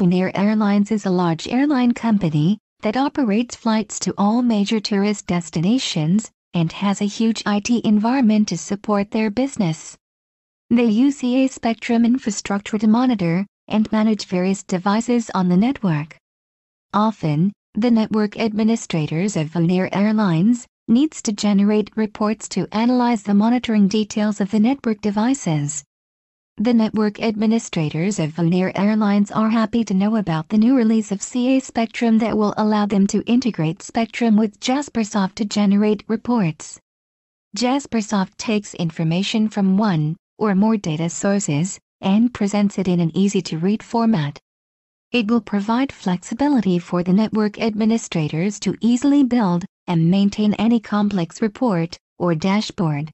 Finnair Airlines is a large airline company that operates flights to all major tourist destinations and has a huge IT environment to support their business. They use CA Spectrum infrastructure to monitor and manage various devices on the network. Often, the network administrators of Finnair Airlines needs to generate reports to analyze the monitoring details of the network devices. The network administrators of Finnair Airlines are happy to know about the new release of CA Spectrum that will allow them to integrate Spectrum with Jaspersoft to generate reports. Jaspersoft takes information from one or more data sources and presents it in an easy-to-read format. It will provide flexibility for the network administrators to easily build and maintain any complex report or dashboard.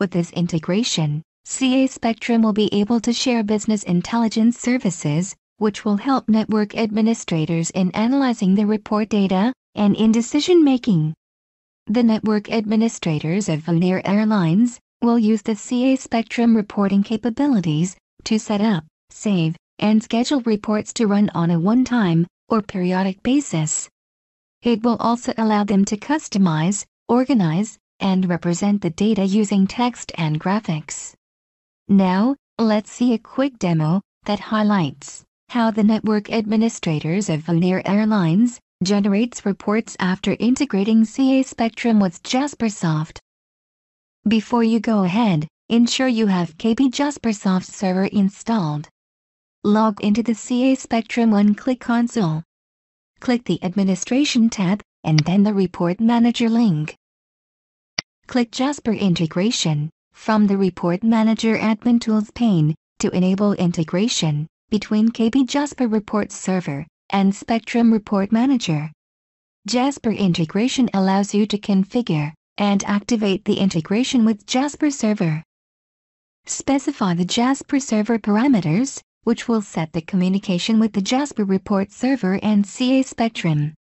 With this integration, CA Spectrum will be able to share business intelligence services, which will help network administrators in analyzing the report data and in decision making. The network administrators of Finnair Airlines will use the CA Spectrum reporting capabilities to set up, save, and schedule reports to run on a one-time or periodic basis. It will also allow them to customize, organize, and represent the data using text and graphics. Now, let's see a quick demo that highlights how the network administrators of Finnair Airlines generates reports after integrating CA Spectrum with Jaspersoft. Before you go ahead, ensure you have CABI Jaspersoft server installed. Log into the CA Spectrum one-click console. Click the Administration tab, and then the Report Manager link. Click Jasper Integration from the Report Manager Admin Tools pane to enable integration between CABI Jasper Report Server and Spectrum Report Manager. Jasper integration allows you to configure and activate the integration with Jasper Server. Specify the Jasper Server parameters which will set the communication with the Jasper Report server and CA Spectrum.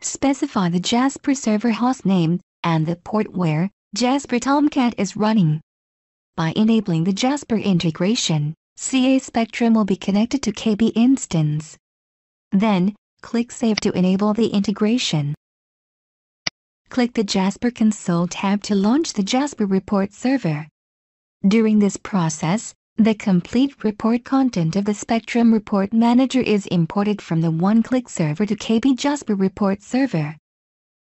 Specify the Jasper server hostname and the port where Jasper Tomcat is running. By enabling the Jasper integration, CA Spectrum will be connected to CABI instance. Then, click Save to enable the integration. Click the Jasper Console tab to launch the Jasper Report server. During this process, the complete report content of the Spectrum Report Manager is imported from the one-click server to CABI Jasper Report server.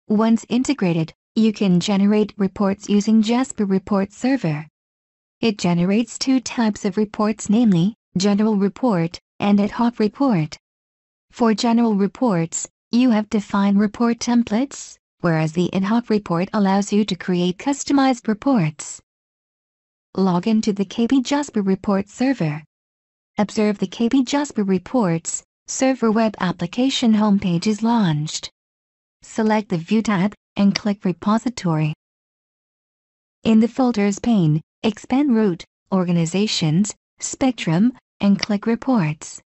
Once integrated, you can generate reports using Jasper Report server. It generates two types of reports namely, General Report and Ad Hoc Report. For General Reports, you have defined report templates, whereas the Ad Hoc Report allows you to create customized reports. Log into the CABI Jasper Report server. Observe the CABI Jasper Reports server web application homepage is launched. Select the View tab and click Repository. In the Folders pane, expand Root, Organizations, Spectrum, and click Reports.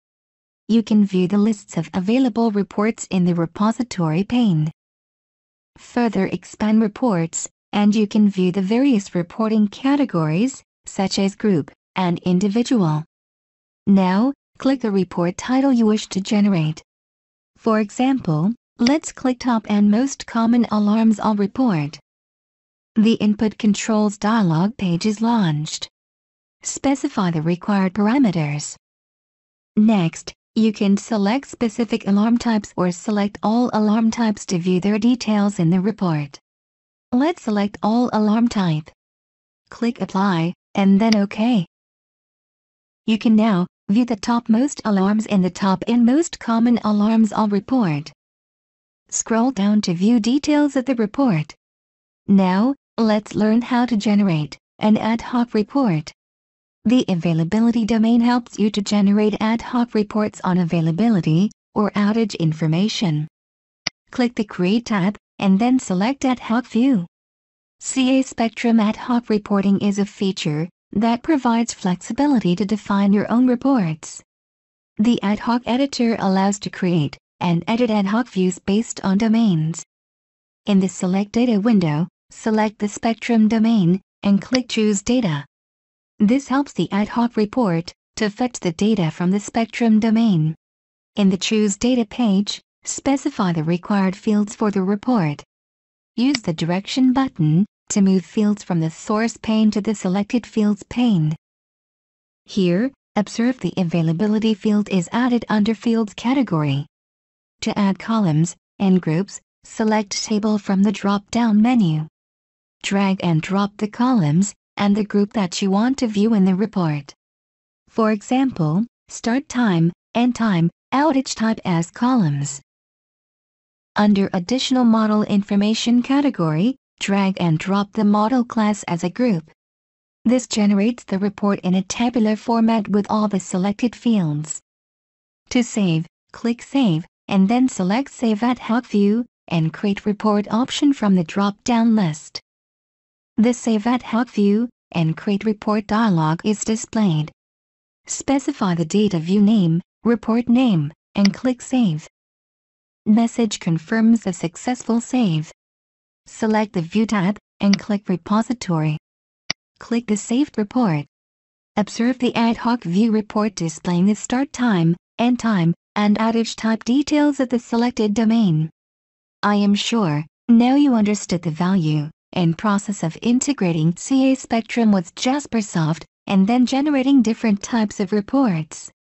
You can view the lists of available reports in the Repository pane. Further expand Reports and you can view the various reporting categories, such as group and individual. Now, click the report title you wish to generate. For example, let's click Top and Most Common Alarms All Report. The Input Controls dialog page is launched. Specify the required parameters. Next, you can select specific alarm types or select all alarm types to view their details in the report. Let's select all alarm type. Click Apply, and then OK. You can now view the topmost alarms in the top and most common alarms all report. Scroll down to view details of the report. Now, let's learn how to generate an ad hoc report. The availability domain helps you to generate ad hoc reports on availability or outage information. Click the Create tab and then select Ad Hoc View. CA Spectrum Ad Hoc Reporting is a feature that provides flexibility to define your own reports. The Ad Hoc Editor allows to create and edit ad hoc views based on domains. In the Select Data window, select the Spectrum domain and click Choose Data. This helps the ad hoc report to fetch the data from the Spectrum domain. In the Choose Data page, specify the required fields for the report. Use the Direction button to move fields from the Source pane to the Selected Fields pane. Here, observe the Availability field is added under Fields category. To add columns and groups, select Table from the drop-down menu. Drag and drop the columns and the group that you want to view in the report. For example, start time, end time, outage type as columns. Under Additional Model Information category, drag and drop the model class as a group. This generates the report in a tabular format with all the selected fields. To save, click Save, and then select Save Ad Hoc View, and Create Report option from the drop-down list. The Save Ad Hoc View and Create Report dialog is displayed. Specify the data view name, report name, and click Save. Message confirms a successful save. Select the View tab and click Repository. Click the saved report. Observe the ad hoc view report displaying the start time, end time, and outage type details of the selected domain. I am sure, now you understood the value and process of integrating CA Spectrum with Jaspersoft and then generating different types of reports.